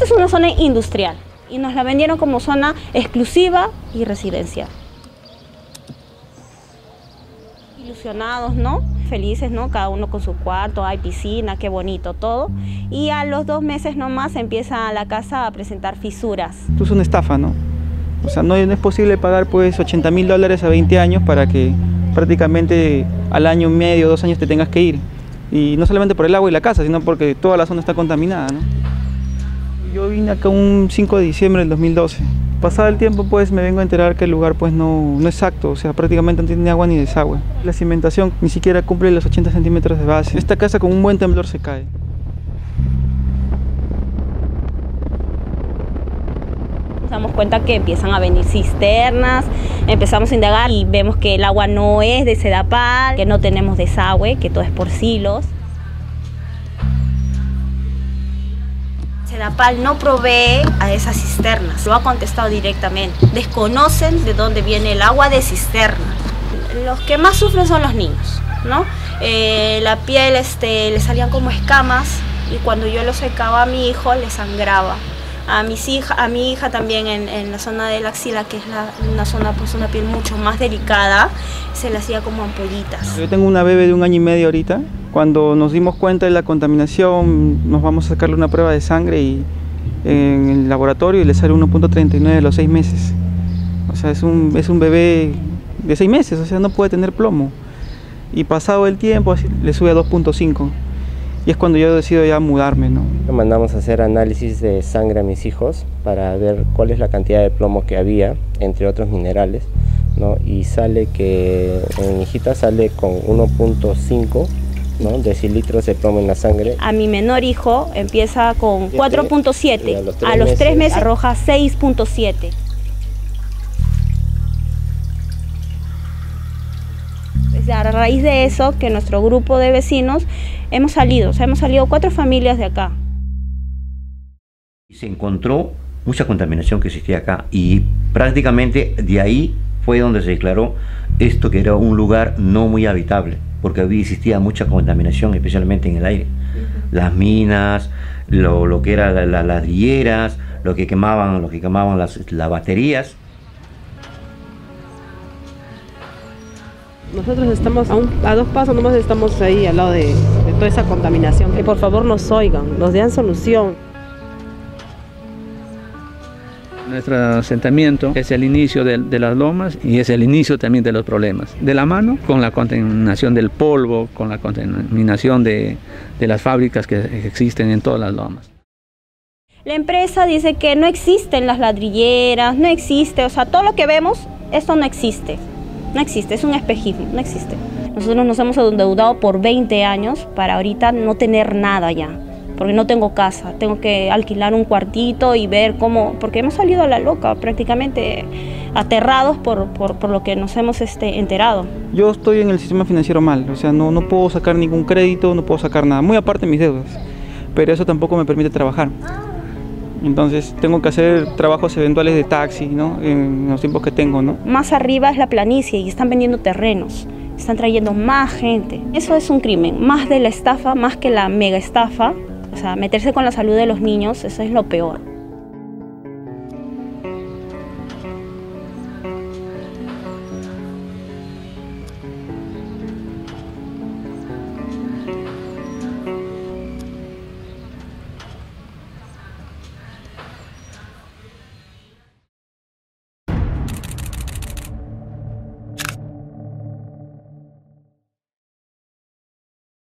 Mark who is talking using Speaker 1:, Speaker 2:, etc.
Speaker 1: Esto es una zona industrial y nos la vendieron como zona exclusiva y residencial. Ilusionados, ¿no? Felices, ¿no? Cada uno con su cuarto, hay piscina, qué bonito todo. Y a los dos meses nomás empieza la casa a presentar fisuras.
Speaker 2: Esto es una estafa, ¿no? O sea, no, es posible pagar pues 80 mil dólares a 20 años para que prácticamente al año medio, dos años te tengas que ir. Y no solamente por el agua y la casa, sino porque toda la zona está contaminada, ¿no? Yo vine acá un 5 de diciembre del 2012. Pasado el tiempo, pues me vengo a enterar que el lugar pues no, no es exacto, o sea, prácticamente no tiene agua ni desagüe. La cimentación ni siquiera cumple los 80 centímetros de base. Esta casa con un buen temblor se cae.
Speaker 1: Nos damos cuenta que empiezan a venir cisternas, empezamos a indagar y vemos que el agua no es de Sedapal, que no tenemos desagüe, que todo es por silos. Sedapal no provee a esas cisternas, lo ha contestado directamente. Desconocen de dónde viene el agua de cisterna. Los que más sufren son los niños, ¿no? Eh, la piel este, le salían como escamas y cuando yo lo secaba a mi hijo le sangraba. A, mis hija, a mi hija también en, la zona de la axila, que es una zona, pues una piel mucho más delicada, se le hacía como ampollitas.
Speaker 2: Yo tengo una bebé de un año y medio ahorita cuando nos dimos cuenta de la contaminación, nos vamos a sacarle una prueba de sangre y en el laboratorio y le sale 1.39 a los 6 meses. O sea, es un, es un bebé de 6 meses, o sea, no puede tener plomo. Y pasado el tiempo, le sube a 2.5. Y es cuando yo decido ya mudarme, ¿no?
Speaker 3: Mandamos a hacer análisis de sangre a mis hijos para ver cuál es la cantidad de plomo que había, entre otros minerales, ¿no? Y sale que en mi hijita sale con 1.5 ¿no? decilitros de plomo en la sangre.
Speaker 1: A mi menor hijo empieza con 4.7, a los 3 meses arroja 6.7. A raíz de eso, que nuestro grupo de vecinos hemos salido, o sea, hemos salido cuatro familias de acá.
Speaker 4: Se encontró mucha contaminación que existía acá y prácticamente de ahí fue donde se declaró esto que era un lugar no muy habitable porque había existía mucha contaminación, especialmente en el aire. Las minas, lo, que eran las ladrilleras, lo que quemaban, lo que quemaban las, las baterías.
Speaker 5: Nosotros estamos a, dos pasos nomás estamos ahí al lado de, de toda esa contaminación. Que por favor nos oigan, nos den solución.
Speaker 6: Nuestro asentamiento es el inicio de, las lomas y es el inicio también de los problemas. De la mano con la contaminación del polvo, con la contaminación de, de las fábricas que existen en todas las lomas.
Speaker 1: La empresa dice que no existen las ladrilleras, no existe, o sea, todo lo que vemos, esto no existe. No existe, es un espejismo, no existe. Nosotros nos hemos endeudado por 20 años para ahorita no tener nada ya porque no tengo casa, tengo que alquilar un cuartito y ver cómo, porque hemos salido a la loca prácticamente aterrados por, por, lo que nos hemos este, enterado.
Speaker 2: Yo estoy en el sistema financiero mal, o sea, no, no puedo sacar ningún crédito, no puedo sacar nada, muy aparte de mis deudas, pero eso tampoco me permite trabajar. Entonces tengo que hacer trabajos eventuales de taxi, ¿no? En los tiempos que tengo, ¿no?
Speaker 1: Más arriba es la planicie y están vendiendo terrenos, están trayendo más gente. Eso es un crimen, más de la estafa, más que la mega estafa, o sea, meterse con la salud de los niños, eso es lo peor.